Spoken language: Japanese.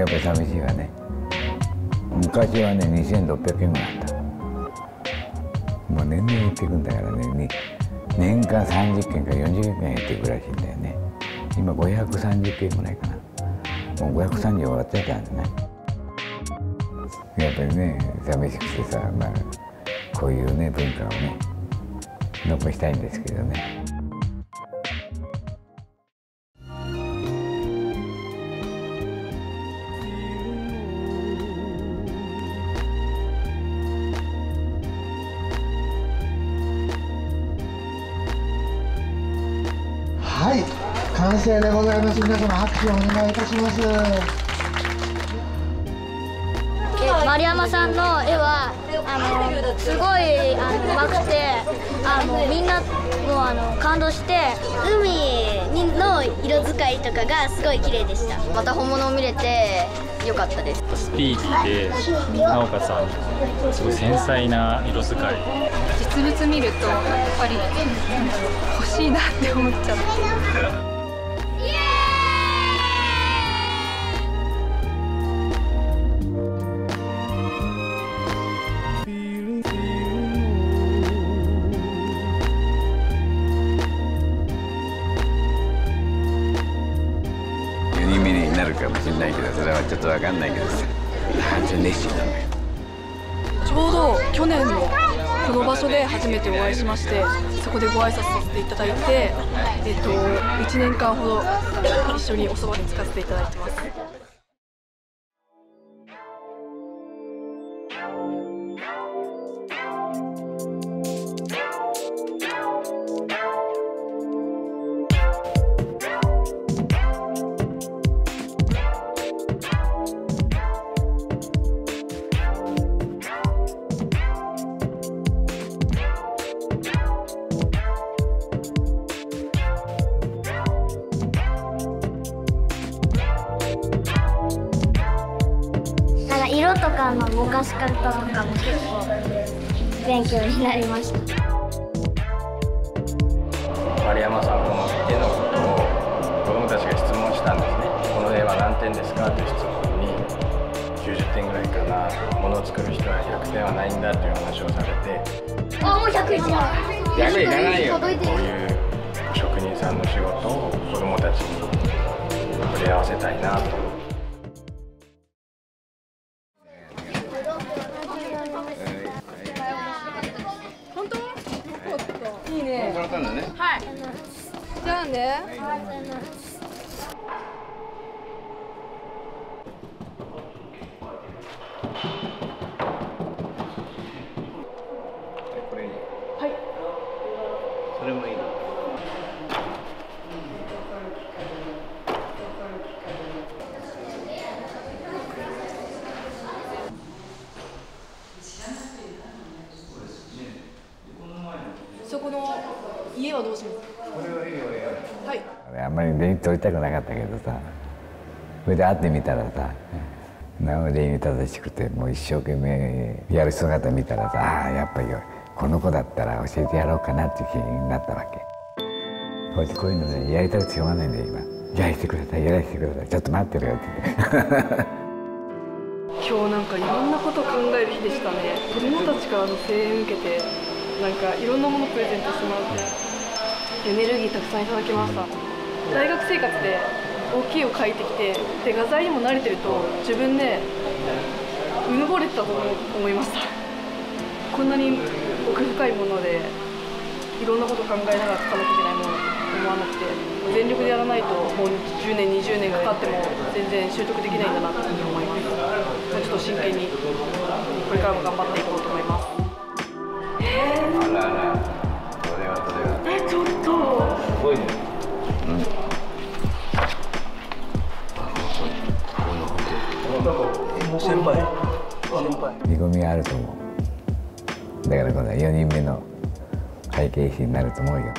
やっぱ寂しいわね。昔はね2600円ぐらいあった。もう年々減っていくんだからね。年間30件か40件減っていくらしいんだよね。今530件ぐらいかな。もう530終わっちゃったんでね。やっぱりね寂しくてさ、まあ、こういうね文化をね残したいんですけどね。はい。完成でございます。皆様拍手をお願いいたします。丸山さんの絵はあのすごいあの上手くてあのみんなもあの感動して海の色使いとかがすごい綺麗でした。また本物を見れて良かったです。スピーディーでなおかつあのすごい繊細な色使い。実物見るとやっぱり欲しいなって思っちゃなる。かもしれないけどそれはちょっと分かんないけどさ単純熱心なのよちょうど去年のこの場所で初めてお会いしましてそこでご挨拶させていただいて、えっと、1年間ほど一緒におそばにつかせていただいてます。色とかのぼかし方とかも結構勉強になりました。丸山さんこの絵のことを子どもたちが質問したんですね。この絵は何点ですかという質問に90点ぐらいかなものを作る人は100点はないんだという話をされて。あもう100いじゃ100いかないよこういう職人さんの仕事を子どもたちに触れ合わせたいなとじゃあね。はい。それもいい。そこの家はどうします？これはいいよはい。あんまり連撮りたくなかったけどさ。それで会ってみたらさ。なお礼儀正しくてもう一生懸命やる姿見たらさ。ああやっぱりこの子だったら教えてやろうかなっていう気になったわけ。こうこういうのねやりたくてしょうがないんだよ今。やらせてくださいやらせてください。ちょっと待ってるよって。今日なんかいろんなこと考える日でしたね。子供たちからの声援受けてなんかいろんなものプレゼントしてもらってエネルギーたくさんいただきました。大学生活で大きいを描いてきてで画材にも慣れてると自分でうぬぼれてたと思いました。こんなに奥深いものでいろんなこと考えながら描かなきゃいけないもの思わなくて全力でやらないともう10年20年かかっても全然習得できないんだなと思います。ちょっと真剣にこれからも頑張っていこうとみがあると思う。だからこの4人目の会計士になると思うよ。